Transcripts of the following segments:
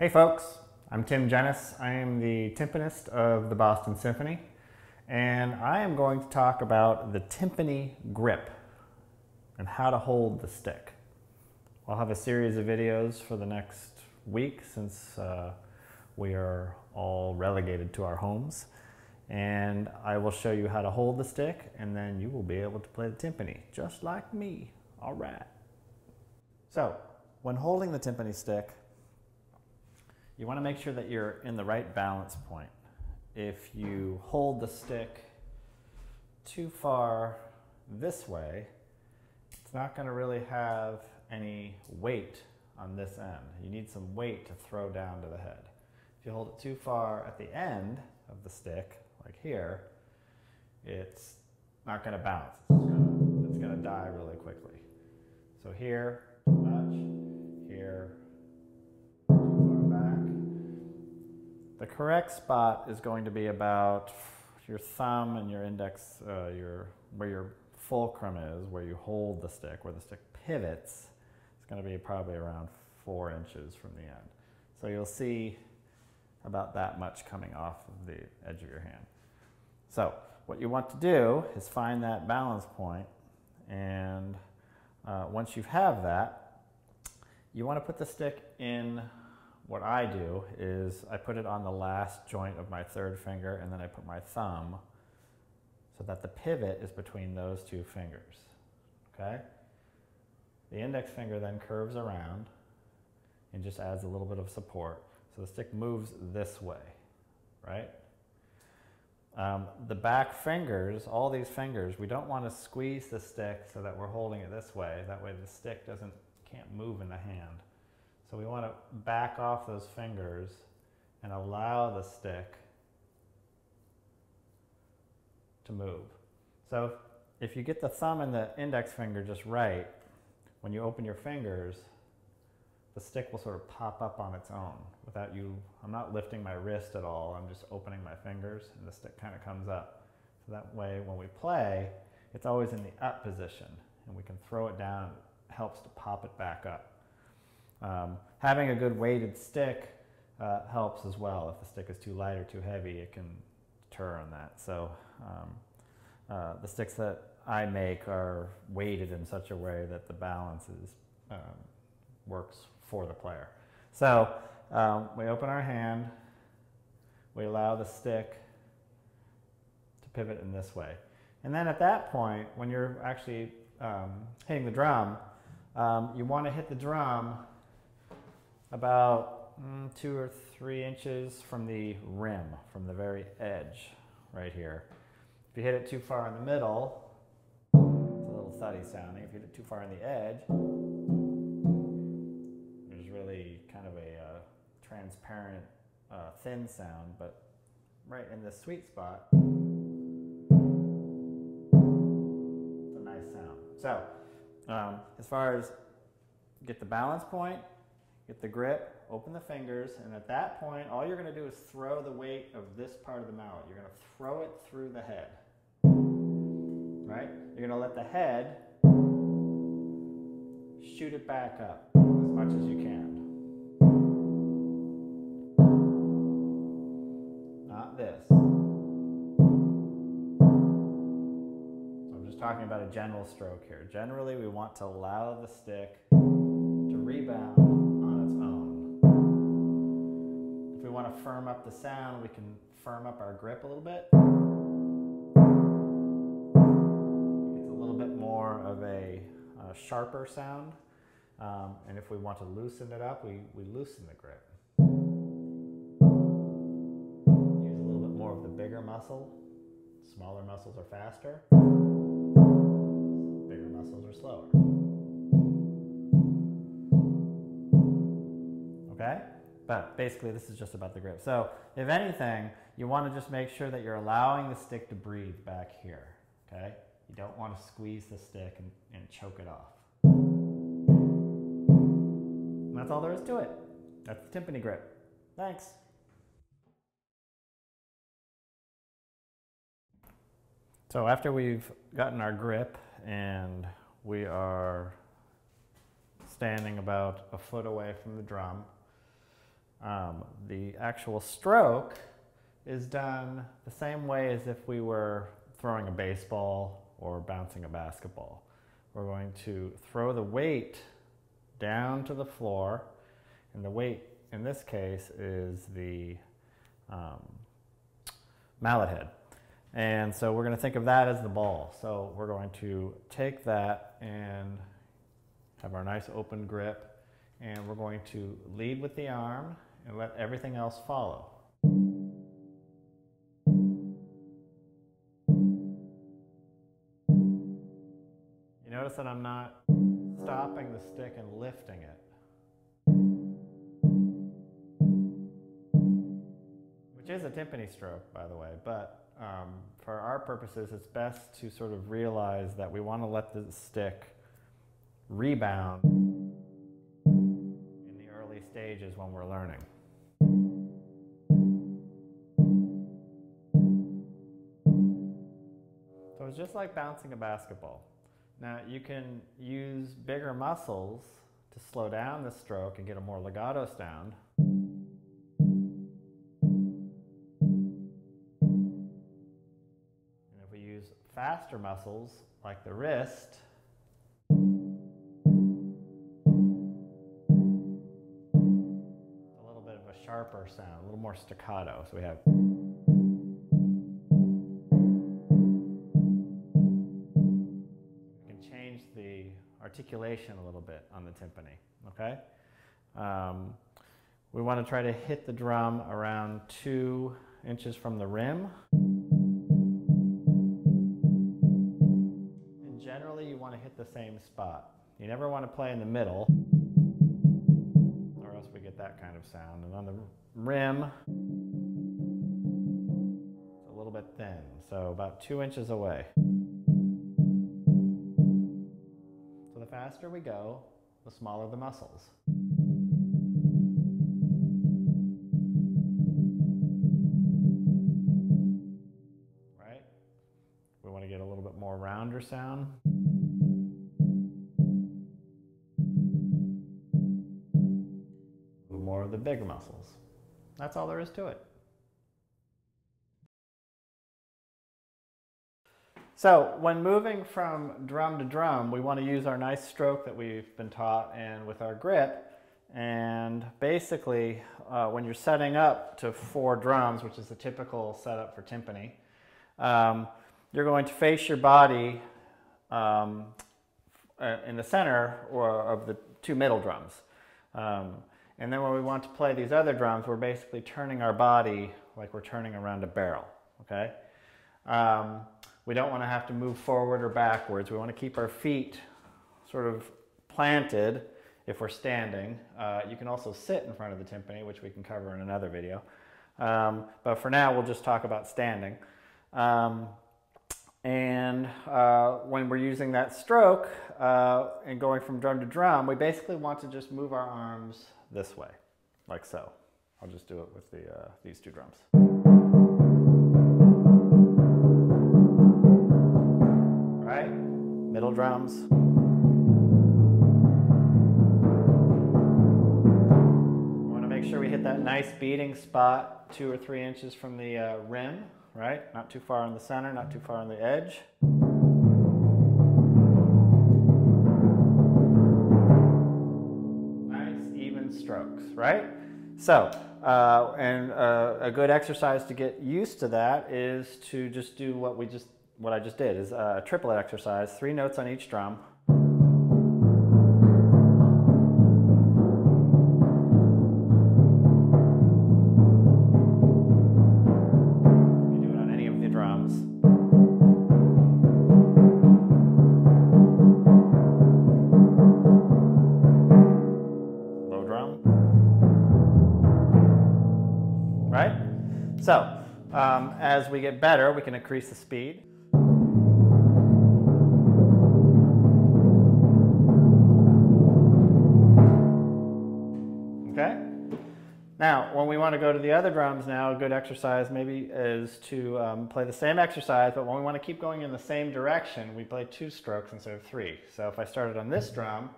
Hey folks, I'm Tim Genis. I am the timpanist of the Boston Symphony, and I am going to talk about the timpani grip and how to hold the stick. I'll have a series of videos for the next week since uh, we are all relegated to our homes. And I will show you how to hold the stick and then you will be able to play the timpani, just like me. All right. So, when holding the timpani stick, you want to make sure that you're in the right balance point. If you hold the stick too far this way, it's not going to really have any weight on this end. You need some weight to throw down to the head. If you hold it too far at the end of the stick, like here, it's not going to bounce. It's going to die really quickly. So here, too much, here, The correct spot is going to be about your thumb and your index, uh, your, where your fulcrum is, where you hold the stick, where the stick pivots. It's going to be probably around four inches from the end. So you'll see about that much coming off of the edge of your hand. So what you want to do is find that balance point and uh, once you have that, you want to put the stick in what I do is I put it on the last joint of my third finger and then I put my thumb so that the pivot is between those two fingers, okay? The index finger then curves around and just adds a little bit of support. So the stick moves this way, right? Um, the back fingers, all these fingers, we don't want to squeeze the stick so that we're holding it this way. That way the stick doesn't, can't move in the hand. So we want to back off those fingers and allow the stick to move. So if you get the thumb and the index finger just right, when you open your fingers, the stick will sort of pop up on its own without you, I'm not lifting my wrist at all, I'm just opening my fingers and the stick kind of comes up. So that way when we play, it's always in the up position and we can throw it down, it helps to pop it back up. Um, having a good weighted stick uh, helps as well. If the stick is too light or too heavy, it can deter on that. So um, uh, the sticks that I make are weighted in such a way that the balance is, um, works for the player. So um, we open our hand, we allow the stick to pivot in this way. And then at that point, when you're actually um, hitting the drum, um, you want to hit the drum about mm, two or three inches from the rim, from the very edge right here. If you hit it too far in the middle, it's a little thuddy sounding. If you hit it too far on the edge, there's really kind of a uh, transparent, uh, thin sound, but right in the sweet spot, it's a nice sound. So, um, as far as get the balance point, Get the grip, open the fingers, and at that point, all you're gonna do is throw the weight of this part of the mallet. You're gonna throw it through the head, right? You're gonna let the head shoot it back up as much as you can. Not this. I'm just talking about a general stroke here. Generally, we want to allow the stick to rebound firm up the sound, we can firm up our grip a little bit. It's a little bit more of a uh, sharper sound. Um, and if we want to loosen it up, we, we loosen the grip. Use a little bit more of the bigger muscle. Smaller muscles are faster. Bigger muscles are slower. Okay? But basically, this is just about the grip. So if anything, you want to just make sure that you're allowing the stick to breathe back here, okay? You don't want to squeeze the stick and, and choke it off. And that's all there is to it. That's the timpani grip. Thanks. So after we've gotten our grip and we are standing about a foot away from the drum, Um, the actual stroke is done the same way as if we were throwing a baseball or bouncing a basketball. We're going to throw the weight down to the floor, and the weight in this case is the um, mallet head. And so we're going to think of that as the ball. So we're going to take that and have our nice open grip, and we're going to lead with the arm and let everything else follow. You notice that I'm not stopping the stick and lifting it. Which is a timpani stroke, by the way, but um, for our purposes, it's best to sort of realize that we want to let the stick rebound early stages when we're learning. So it's just like bouncing a basketball. Now you can use bigger muscles to slow down the stroke and get a more legato sound. And if we use faster muscles like the wrist, sound, a little more staccato. So we have We can change the articulation a little bit on the timpani, okay? Um, we want to try to hit the drum around two inches from the rim. And generally you want to hit the same spot. You never want to play in the middle else we get that kind of sound. And on the rim, it's a little bit thin, so about two inches away. So the faster we go, the smaller the muscles. Right? We want to get a little bit more rounder sound. Bigger muscles. That's all there is to it. So when moving from drum to drum, we want to use our nice stroke that we've been taught and with our grip. And basically, uh, when you're setting up to four drums, which is the typical setup for timpani, um, you're going to face your body um, uh, in the center or of the two middle drums. Um, and then when we want to play these other drums, we're basically turning our body like we're turning around a barrel, okay? Um, we don't want to have to move forward or backwards. We want to keep our feet sort of planted if we're standing. Uh, you can also sit in front of the timpani, which we can cover in another video. Um, but for now, we'll just talk about standing. Um, and uh, when we're using that stroke uh, and going from drum to drum, we basically want to just move our arms this way, like so. I'll just do it with the, uh, these two drums. Right? Middle drums. We want to make sure we hit that nice beating spot two or three inches from the uh, rim, right? Not too far on the center, not too far on the edge. Right? So, uh, and uh, a good exercise to get used to that is to just do what we just what I just did is a triplet exercise, three notes on each drum. Right? So, um, as we get better, we can increase the speed. Okay? Now, when we want to go to the other drums now, a good exercise maybe is to um, play the same exercise, but when we want to keep going in the same direction, we play two strokes instead of three. So if I started on this drum,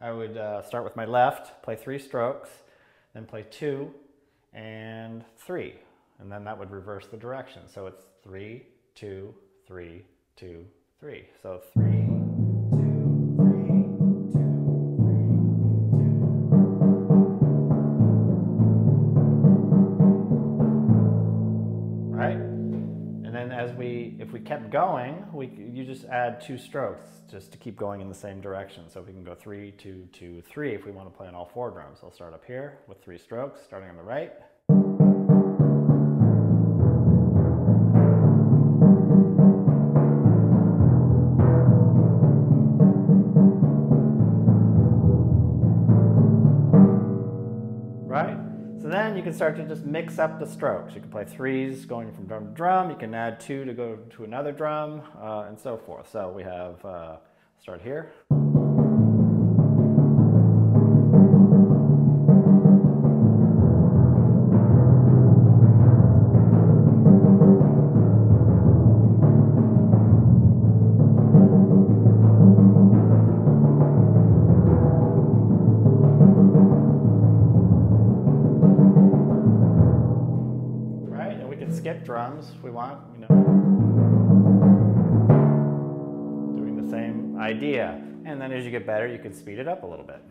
I would uh, start with my left, play three strokes, then play two and three. And then that would reverse the direction. So it's three, two, three, two, three. So three, two, three, two, three, two. Right? And then as we, if we kept going, we, you just add two strokes just to keep going in the same direction. So we can go three, two, two, three if we want to play on all four drums. I'll start up here with three strokes, starting on the right. Right? Then you can start to just mix up the strokes. You can play threes going from drum to drum. You can add two to go to another drum uh, and so forth. So we have, uh, start here. Drums we want, you know. Doing the same idea. And then as you get better, you can speed it up a little bit.